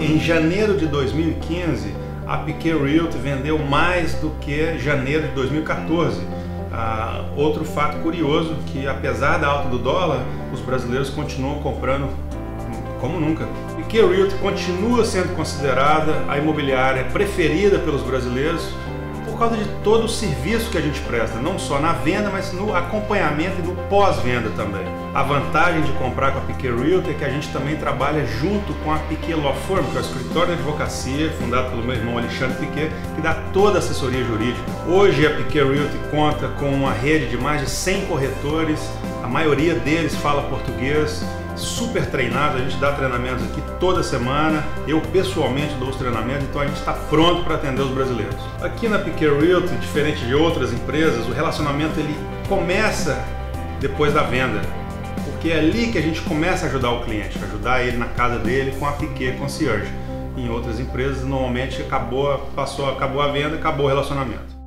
Em janeiro de 2015, a Piquet Realty vendeu mais do que janeiro de 2014. Ah, outro fato curioso que apesar da alta do dólar, os brasileiros continuam comprando como nunca. Piquet Realty continua sendo considerada a imobiliária preferida pelos brasileiros por causa de todo o serviço que a gente presta, não só na venda, mas no acompanhamento e no pós-venda também. A vantagem de comprar com a Piquet Realty é que a gente também trabalha junto com a Piquet Law Firm, que é o escritório de advocacia fundado pelo meu irmão Alexandre Piquet, que dá toda a assessoria jurídica. Hoje a Piquet Realty conta com uma rede de mais de 100 corretores, a maioria deles fala português, super treinado, a gente dá treinamentos aqui toda semana, eu pessoalmente dou os treinamentos, então a gente está pronto para atender os brasileiros. Aqui na Piquet Realty, diferente de outras empresas, o relacionamento ele começa depois da venda, porque é ali que a gente começa a ajudar o cliente, ajudar ele na casa dele com a Piquet Concierge. Em outras empresas, normalmente acabou, passou, acabou a venda, acabou o relacionamento.